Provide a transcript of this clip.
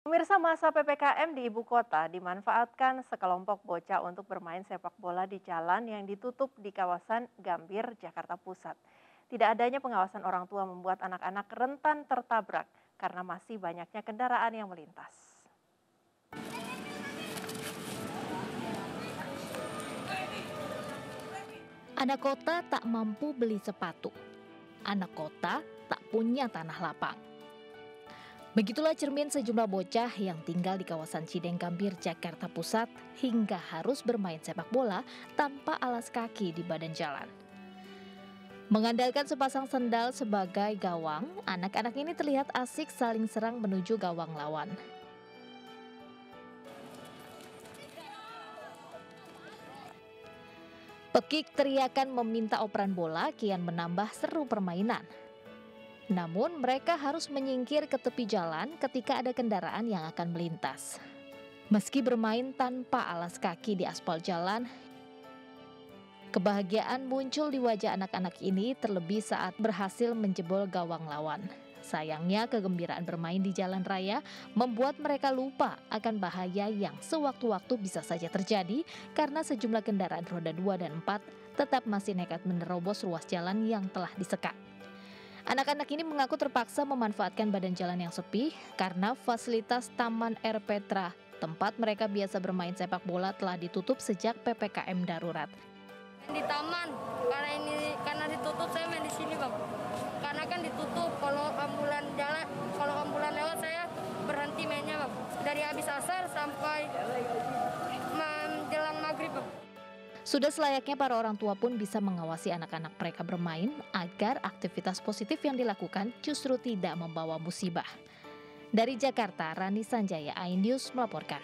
Pemirsa masa PPKM di ibu kota dimanfaatkan sekelompok bocah untuk bermain sepak bola di jalan yang ditutup di kawasan Gambir, Jakarta Pusat. Tidak adanya pengawasan orang tua membuat anak-anak rentan tertabrak karena masih banyaknya kendaraan yang melintas. Anak kota tak mampu beli sepatu. Anak kota tak punya tanah lapang. Begitulah cermin sejumlah bocah yang tinggal di kawasan Cideng Gambir, Jakarta Pusat hingga harus bermain sepak bola tanpa alas kaki di badan jalan. Mengandalkan sepasang sendal sebagai gawang, anak-anak ini terlihat asik saling serang menuju gawang lawan. Pekik teriakan meminta operan bola kian menambah seru permainan. Namun mereka harus menyingkir ke tepi jalan ketika ada kendaraan yang akan melintas. Meski bermain tanpa alas kaki di aspal jalan, kebahagiaan muncul di wajah anak-anak ini terlebih saat berhasil menjebol gawang lawan. Sayangnya kegembiraan bermain di jalan raya membuat mereka lupa akan bahaya yang sewaktu-waktu bisa saja terjadi karena sejumlah kendaraan roda 2 dan 4 tetap masih nekat menerobos ruas jalan yang telah disekat. Anak-anak ini mengaku terpaksa memanfaatkan badan jalan yang sepi karena fasilitas Taman Air Petra, tempat mereka biasa bermain sepak bola telah ditutup sejak PPKM darurat. Di taman, karena ini karena ditutup saya main di sini bang karena kan ditutup kalau ambulan jalan kalau ambulan lewat saya berhenti mainnya bang dari habis asar sampai Sudah selayaknya para orang tua pun bisa mengawasi anak-anak mereka bermain agar aktivitas positif yang dilakukan justru tidak membawa musibah. Dari Jakarta, Rani Sanjaya, iNews melaporkan.